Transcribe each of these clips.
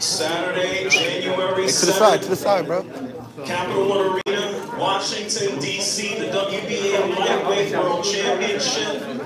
Saturday, January To the side, to the side, bro. Capital One Arena, Washington, D.C., the WBA Lightweight World Championship.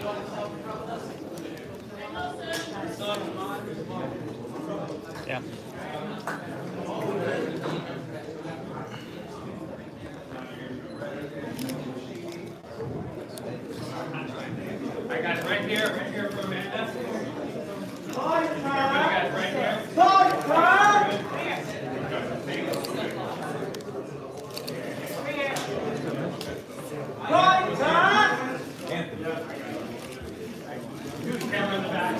Yeah. I got it right here, right here for Amanda. Everybody got it right here. Camera in the back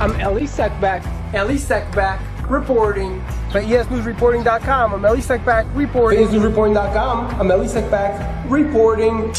I'm Ellie Seckbach, Ellie Seckbach, reporting for ESNewsReporting.com. I'm Ellie Seckbach, reporting. ESNewsReporting.com. I'm Ellie Seckbach, reporting.